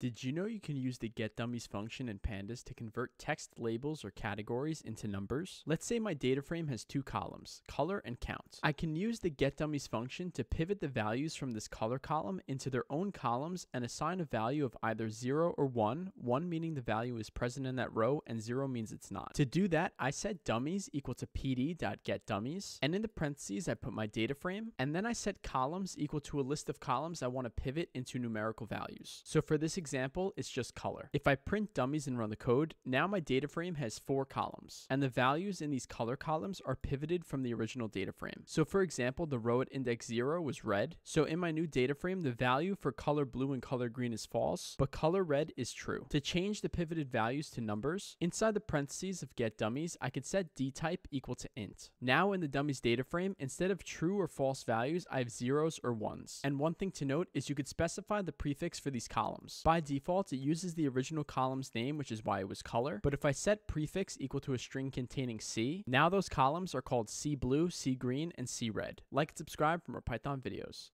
Did you know you can use the get_dummies function in Pandas to convert text labels or categories into numbers? Let's say my data frame has two columns, color and count. I can use the getDummies function to pivot the values from this color column into their own columns and assign a value of either 0 or 1, 1 meaning the value is present in that row and 0 means it's not. To do that, I set dummies equal to pd.get_dummies, and in the parentheses I put my data frame, and then I set columns equal to a list of columns I want to pivot into numerical values. So for this example, it's just color. If I print dummies and run the code, now my data frame has four columns, and the values in these color columns are pivoted from the original data frame. So for example, the row at index 0 was red, so in my new data frame, the value for color blue and color green is false, but color red is true. To change the pivoted values to numbers, inside the parentheses of get dummies, I could set dtype equal to int. Now in the dummies data frame, instead of true or false values, I have zeros or ones. And one thing to note is you could specify the prefix for these columns. By by default, it uses the original column's name, which is why it was color. But if I set prefix equal to a string containing C, now those columns are called C blue, C green, and C red. Like and subscribe for more Python videos.